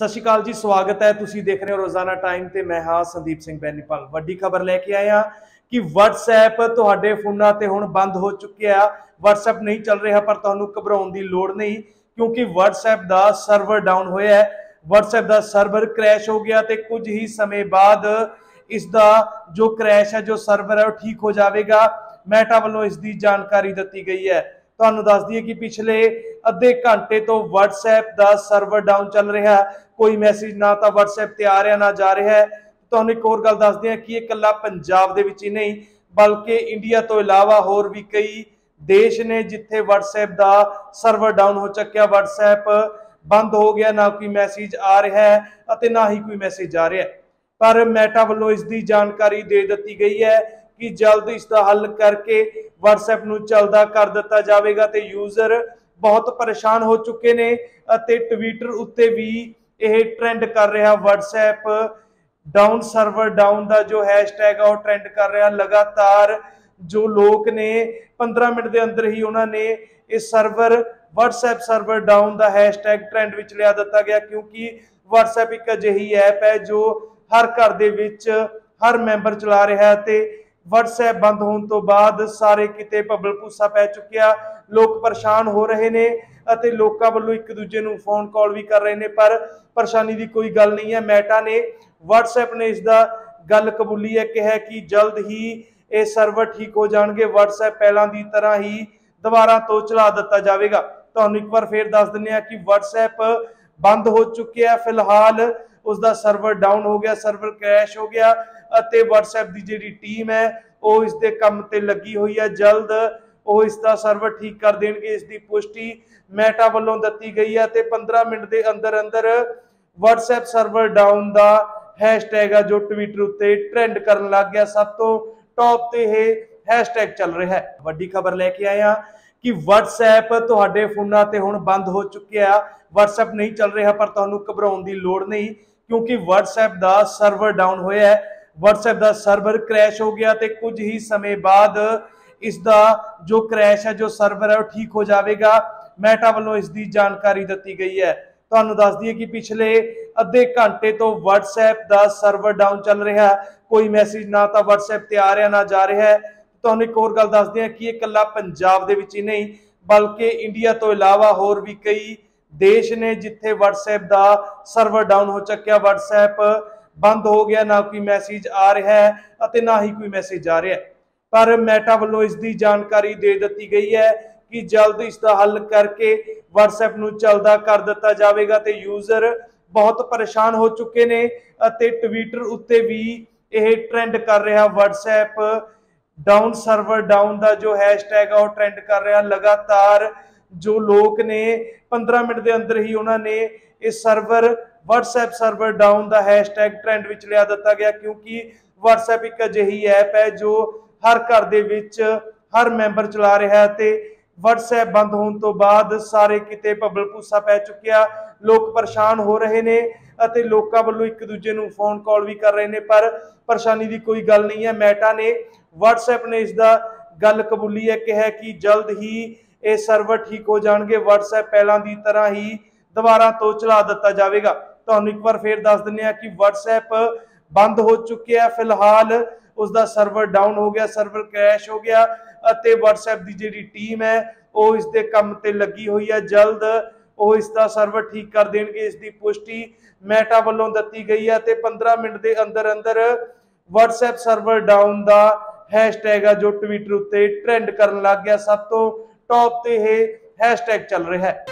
ਸਤਿ ਸ਼੍ਰੀ ਅਕਾਲ ਜੀ, ਸਵਾਗਤ ਹੈ। ਤੁਸੀਂ ਦੇਖ ਰਹੇ ਹੋ ਰੋਜ਼ਾਨਾ ਟਾਈਮ ਤੇ ਮੈਂ ਹਾਂ ਸੰਦੀਪ ਸਿੰਘ ਬੈਨੀਪਾਲ। ਵੱਡੀ ਖਬਰ ਲੈ ਕੇ ਆਇਆ ਕਿ WhatsApp ਤੁਹਾਡੇ ਫੋਨਾਂ ਤੇ ਹੁਣ ਬੰਦ ਹੋ ਚੁੱਕਿਆ WhatsApp ਨਹੀਂ ਚੱਲ ਰਿਹਾ, ਪਰ ਤੁਹਾਨੂੰ ਘਬਰਾਉਣ ਦੀ ਲੋੜ ਨਹੀਂ, ਕਿਉਂਕਿ WhatsApp ਦਾ ਸਰਵਰ ਡਾਊਨ ਹੋਇਆ ਹੈ। WhatsApp ਦਾ ਸਰਵਰ ਕ੍ਰੈਸ਼ ਹੋ ਗਿਆ ਤੇ ਕੁਝ ਹੀ ਸਮੇਂ ਬਾਅਦ ਇਸ ਦਾ ਜੋ ਕ੍ਰੈਸ਼ ਹੈ, ਜੋ ਸਰਵਰ ਹੈ, ਉਹ ਠੀਕ ਹੋ ਜਾਵੇਗਾ। ਮੈਟਾ ਵੱਲੋਂ ਇਸ ਦੀ ਜਾਣਕਾਰੀ ਦਿੱਤੀ ਗਈ ਹੈ। ਤੁਹਾਨੂੰ ਦੱਸ ਦਈਏ ਕਿ ਪਿਛਲੇ ਅੱਧੇ ਘੰਟੇ ਤੋਂ WhatsApp ਦਾ ਸਰਵਰ ਡਾਊਨ ਚੱਲ ਰਿਹਾ ਹੈ। ਕੋਈ ਮੈਸੇਜ ਨਾ ਤਾਂ WhatsApp ਤੇ ਆ ਰਿਹਾ, ਨਾ ਜਾ ਰਿਹਾ ਹੈ। ਤੁਹਾਨੂੰ ਇੱਕ ਹੋਰ ਗੱਲ ਦੱਸਦੇ ਹਾਂ ਕਿ ਇਹ ਇਕੱਲਾ ਪੰਜਾਬ ਦੇ ਵਿੱਚ ਹੀ ਨਹੀਂ, ਬਲਕਿ ਇੰਡੀਆ ਤੋਂ ਇਲਾਵਾ ਹੋਰ ਵੀ ਕਈ ਦੇਸ਼ ਨੇ ਜਿੱਥੇ WhatsApp ਦਾ ਸਰਵਰ ਡਾਊਨ ਹੋ ਚੱਕਿਆ। WhatsApp ਬੰਦ ਹੋ ਗਿਆ, ਨਾ ਕੋਈ ਮੈਸੇਜ ਆ ਰਿਹਾ ਹੈ ਅਤੇ ਨਾ ਹੀ ਕੋਈ ਮੈਸੇਜ ਆ ਰਿਹਾ ਪਰ ਮੈਟਾ ਵੱਲੋਂ ਇਸ ਦੀ ਜਾਣਕਾਰੀ ਦੇ ਦਿੱਤੀ ਗਈ ਹੈ ਕਿ ਜਲਦ ਇਸ ਦਾ ਹੱਲ ਕਰਕੇ WhatsApp ਨੂੰ ਚੱਲਦਾ ਕਰ ਦਿੱਤਾ ਜਾਵੇਗਾ ਤੇ ਯੂਜ਼ਰ ਬਹੁਤ ਪਰੇਸ਼ਾਨ ਹੋ ਚੁੱਕੇ ਨੇ ਅਤੇ ਟਵਿੱਟਰ ਉੱਤੇ ਵੀ ਇਹ ਟ੍ਰੈਂਡ ਕਰ ਰਿਹਾ WhatsApp ਡਾਊਨ ਸਰਵਰ ਡਾਊਨ ਦਾ ਜੋ ਹੈਸ਼ਟੈਗ ਆ ਉਹ ਟ੍ਰੈਂਡ ਕਰ ਰਿਹਾ। ਲਗਾਤਾਰ ਜੋ ਲੋਕ ਨੇ 15 ਮਿੰਟ ਦੇ ਅੰਦਰ ਹੀ ਉਹਨਾਂ ਨੇ ਇਸ ਸਰਵਰ WhatsApp ਸਰਵਰ ਡਾਊਨ ਦਾ ਹੈਸ਼ਟੈਗ ਟ੍ਰੈਂਡ ਵਿੱਚ ਲਿਆ ਦਿੱਤਾ ਗਿਆ ਕਿਉਂਕਿ WhatsApp ਇੱਕ ਅਜਿਹੀ ਐਪ ਹੈ ਜੋ ਹਰ ਘਰ ਦੇ ਵਿੱਚ ਹਰ ਮੈਂਬਰ ਚਲਾ ਰਿਹਾ ਹੈ ਤੇ WhatsApp ਬੰਦ ਹੋਣ ਤੋਂ ਬਾਅਦ ਸਾਰੇ ਕਿਤੇ ਭੱਬਲ ਭੂਸਾ ਪੈ ਚੁੱਕਿਆ। ਲੋਕ ਪਰੇਸ਼ਾਨ ਹੋ ਰਹੇ ਨੇ ਅਤੇ ਲੋਕਾਂ ਵੱਲੋਂ ਇੱਕ ਦੂਜੇ ਨੂੰ ਫੋਨ ਕਾਲ ਵੀ ਕਰ ਰਹੇ ਨੇ, ਪਰ ਪਰੇਸ਼ਾਨੀ ਦੀ ਕੋਈ ਗੱਲ ਨਹੀਂ ਹੈ, ਮੈਟਾ ਨੇ WhatsApp ਨੇ ਇਸ ਦਾ ਗੱਲ ਕਬੂਲੀ ਹੈ, ਕਿਹਾ ਕਿ ਜਲਦ ਹੀ ਇਹ ਸਰਵਰ ਠੀਕ ਹੋ ਜਾਣਗੇ। WhatsApp ਪਹਿਲਾਂ ਦੀ ਤਰ੍ਹਾਂ ਹੀ ਦੁਬਾਰਾ ਤੋਂ ਚਲਾ ਦਿੱਤਾ ਜਾਵੇਗਾ। ਤੁਹਾਨੂੰ ਇੱਕ ਵਾਰ ਫੇਰ ਦੱਸ ਦਿੰਦੇ ਆ ਕਿ WhatsApp ਬੰਦ ਹੋ ਚੁੱਕਿਆ ਫਿਲਹਾਲ ਉਸ ਦਾ ਸਰਵਰ ਡਾਊਨ ਹੋ ਗਿਆ ਸਰਵਰ ਕ੍ਰੈਸ਼ ਹੋ ਗਿਆ ਅਤੇ WhatsApp ਦੀ ਜਿਹੜੀ ਟੀਮ ਹੈ, ਉਹ ਇਸ ਦੇ ਕੰਮ ਤੇ ਲੱਗੀ ਹੋਈ ਹੈ, ਜਲਦ ਉਹ ਇਸ ਦਾ ਸਰਵਰ ਠੀਕ ਕਰ ਦੇਣਗੇ ਇਸ ਦੀ ਪੁਸ਼ਟੀ ਮੈਟਾ ਵੱਲੋਂ ਦਿੱਤੀ ਗਈ ਹੈ ਤੇ 15 ਮਿੰਟ ਦੇ ਅੰਦਰ ਅੰਦਰ WhatsApp ਸਰਵਰ ਡਾਊਨ ਦਾ ਹੈਸ਼ਟੈਗ ਆ ਜੋ ਟਵਿੱਟਰ ਉੱਤੇ ਟ੍ਰੈਂਡ ਕਰਨ ਲੱਗ ਗਿਆ, ਸਭ ਤੋਂ ਟੌਪ ਤੇ ਇਹ ਹੈਸ਼ਟੈਗ ਚੱਲ ਰਿਹਾ ਹੈ। ਵੱਡੀ ਖਬਰ ਲੈ ਕੇ ਆਏ ਹਾਂ ਕਿ WhatsApp ਤੁਹਾਡੇ ਫੋਨਾਂ ਤੇ ਹੁਣ ਬੰਦ ਹੋ ਚੁੱਕਿਆ WhatsApp ਨਹੀਂ ਚੱਲ ਰਿਹਾ, ਪਰ ਤੁਹਾਨੂੰ ਘਬਰਾਉਣ ਦੀ ਲੋੜ ਨਹੀਂ, ਕਿਉਂਕਿ WhatsApp ਦਾ ਸਰਵਰ ਡਾਊਨ ਹੋਇਆ ਹੈ। WhatsApp ਦਾ ਸਰਵਰ ਕ੍ਰੈਸ਼ ਹੋ ਗਿਆ ਤੇ ਕੁਝ ਹੀ ਸਮੇਂ ਬਾਅਦ ਇਸ ਦਾ ਜੋ ਕ੍ਰੈਸ਼ ਹੈ, ਜੋ ਸਰਵਰ ਹੈ, ਉਹ ਠੀਕ ਹੋ ਜਾਵੇਗਾ। ਮੈਟਾ ਵੱਲੋਂ ਇਸ ਦੀ ਜਾਣਕਾਰੀ ਦਿੱਤੀ ਗਈ ਹੈ। ਤੁਹਾਨੂੰ ਦੱਸ ਦਈਏ ਕਿ ਪਿਛਲੇ ਅੱਧੇ ਘੰਟੇ ਤੋਂ WhatsApp ਦਾ ਸਰਵਰ ਡਾਊਨ ਚੱਲ ਰਿਹਾ ਹੈ। ਕੋਈ ਮੈਸੇਜ ਨਾ ਤਾਂ WhatsApp ਤੇ ਆ ਰਿਹਾ, ਨਾ ਜਾ ਰਿਹਾ ਹੈ। ਤੁਹਾਨੂੰ ਇੱਕ ਹੋਰ ਗੱਲ ਦੱਸਦੇ ਹਾਂ ਕਿ ਇਹ ਇਕੱਲਾ ਪੰਜਾਬ ਦੇ ਵਿੱਚ ਹੀ ਨਹੀਂ, ਬਲਕਿ ਇੰਡੀਆ ਤੋਂ ਇਲਾਵਾ ਹੋਰ ਵੀ ਕਈ ਦੇਸ਼ ਨੇ ਜਿੱਥੇ WhatsApp ਦਾ ਸਰਵਰ ਡਾਊਨ ਹੋ ਚੱਕਿਆ। WhatsApp ਬੰਦ ਹੋ ਗਿਆ, ਨਾ ਕੋਈ ਮੈਸੇਜ ਆ ਰਿਹਾ ਹੈ ਅਤੇ ਨਾ ਹੀ ਕੋਈ ਮੈਸੇਜ ਆ ਰਿਹਾ ਪਰ ਮੈਟਾ ਵੱਲੋਂ ਇਸ ਦੀ ਜਾਣਕਾਰੀ ਦੇ ਦਿੱਤੀ ਗਈ ਹੈ ਕਿ ਜਲਦ ਇਸ ਦਾ ਹੱਲ ਕਰਕੇ WhatsApp ਨੂੰ ਚੱਲਦਾ ਕਰ ਦਿੱਤਾ ਜਾਵੇਗਾ ਤੇ ਯੂਜ਼ਰ ਬਹੁਤ ਪਰੇਸ਼ਾਨ ਹੋ ਚੁੱਕੇ ਨੇ ਅਤੇ ਟਵਿੱਟਰ ਉੱਤੇ ਵੀ ਇਹ ਟ੍ਰੈਂਡ ਕਰ ਰਿਹਾ। WhatsApp ਡਾਊਨ ਸਰਵਰ ਡਾਊਨ ਦਾ ਜੋ ਹੈਸ਼ਟੈਗ ਆ, ਉਹ ਟ੍ਰੈਂਡ ਕਰ ਰਿਹਾ। ਲਗਾਤਾਰ ਜੋ ਲੋਕ ਨੇ 15 ਮਿੰਟ ਦੇ ਅੰਦਰ ਹੀ ਉਹਨਾਂ ਨੇ ਇਸ ਸਰਵਰ WhatsApp ਸਰਵਰ ਡਾਊਨ ਦਾ ਹੈਸ਼ਟੈਗ ਟ੍ਰੈਂਡ ਵਿੱਚ ਲਿਆ ਦਿੱਤਾ ਗਿਆ, ਕਿਉਂਕਿ WhatsApp ਇੱਕ ਅਜਿਹੀ ਐਪ ਹੈ ਜੋ ਹਰ ਘਰ ਦੇ ਵਿੱਚ ਹਰ ਮੈਂਬਰ ਚਲਾ ਰਿਹਾ ਹੈ ਤੇ WhatsApp ਬੰਦ ਹੋਣ ਤੋਂ ਬਾਅਦ ਸਾਰੇ ਕਿਤੇ ਭੱਬਲ ਭੂਸਾ ਪੈ ਚੁੱਕਿਆ, ਲੋਕ ਪਰੇਸ਼ਾਨ ਹੋ ਰਹੇ ਨੇ ਅਤੇ ਲੋਕਾਂ ਵੱਲੋਂ ਇੱਕ ਦੂਜੇ ਨੂੰ ਫੋਨ ਕਾਲ ਵੀ ਕਰ ਰਹੇ ਨੇ, ਪਰ ਪਰੇਸ਼ਾਨੀ ਦੀ ਕੋਈ ਗੱਲ ਨਹੀਂ ਹੈ ਮੈਟਾ ਨੇ WhatsApp ਨੇ ਇਸ ਦਾ ਗੱਲ ਕਬੂਲੀ ਹੈ, ਕਿਹਾ ਕਿ ਜਲਦ ਹੀ ਇਹ ਸਰਵਰ ਠੀਕ ਹੋ ਜਾਣਗੇ। WhatsApp ਪਹਿਲਾਂ ਦੀ ਤਰ੍ਹਾਂ ਹੀ ਦੁਬਾਰਾ ਤੋਂ ਚਲਾ ਦਿੱਤਾ ਜਾਵੇਗਾ। ਤੁਹਾਨੂੰ ਇੱਕ ਵਾਰ ਫੇਰ ਦੱਸ ਦਿੰਦੇ ਆ ਕਿ WhatsApp ਬੰਦ ਹੋ ਚੁੱਕਿਆ ਫਿਲਹਾਲ ਉਸ ਦਾ ਸਰਵਰ ਡਾਊਨ ਹੋ ਗਿਆ ਸਰਵਰ ਕ੍ਰੈਸ਼ ਹੋ ਗਿਆ ਅਤੇ WhatsApp ਦੀ ਜਿਹੜੀ ਟੀਮ ਹੈ, ਉਹ ਇਸ ਦੇ ਕੰਮ ਤੇ ਲੱਗੀ ਹੋਈ ਹੈ। ਜਲਦ ਉਹ ਇਸ ਦਾ ਸਰਵਰ ਠੀਕ ਕਰ ਦੇਣਗੇ। ਇਸ ਦੀ ਪੁਸ਼ਟੀ ਮੈਟਾ ਵੱਲੋਂ ਦਿੱਤੀ ਗਈ ਹੈ ਤੇ 15 ਮਿੰਟ ਦੇ ਅੰਦਰ ਅੰਦਰ WhatsApp ਸਰਵਰ ਡਾਊਨ ਦਾ ਹੈਸ਼ਟੈਗ ਆ ਜੋ ਟਵਿੱਟਰ ਉੱਤੇ ਟ੍ਰੈਂਡ ਕਰਨ ਲੱਗ ਗਿਆ, ਸਭ ਤੋਂ ਟੌਪ ਤੇ ਇਹ ਹੈਸ਼ਟੈਗ ਚੱਲ ਰਿਹਾ ਹੈ।